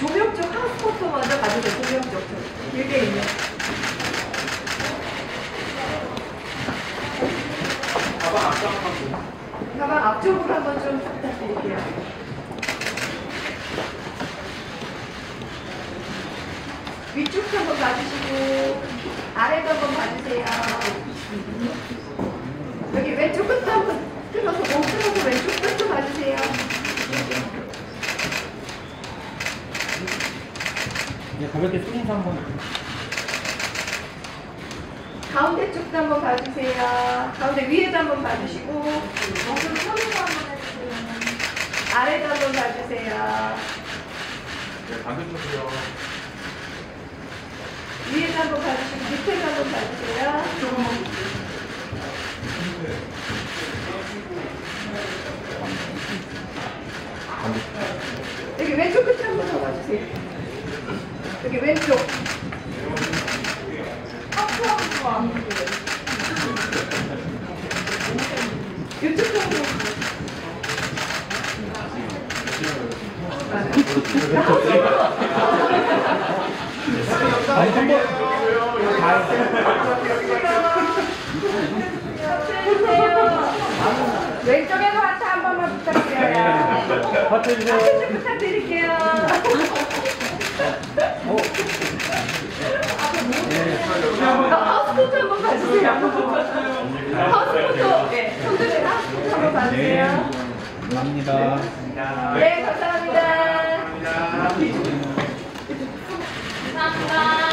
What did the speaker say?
조명 쪽 하스포터 먼저 가주세요. 조명 쪽. 길게 있는. 가방 앞쪽으로 한번 좀 부탁드릴게요. 위쪽 한번 봐주시고 아래도 한번 봐주세요. 여기 왼쪽 끝도 한번 틀어서 목 틀어서 왼쪽 끝도 봐주세요. 이제 가볍게 스윙스 한번 가운데 쪽도 한번 봐주세요. 가운데 위에도 한번 봐주시고 아래도 한번 봐주세요. 네, 반대쪽이요. 위에도 한번 봐주시고 밑에도 한번 봐주세요. 여기 왼쪽 끝에 한번 더 봐주세요. 여기 왼쪽. 이쪽 한번. 아니 한 번 왼쪽에도 하트 한 번만 부탁드려요. 하트 해주세요 하트 좀 부탁드릴게요. 하우스포트 한번 봐주세요. 하우스포트, 네, 손들에 하우스포트 한번 봐주세요. 감사합니다 네, 감사합니다. 감사합니다.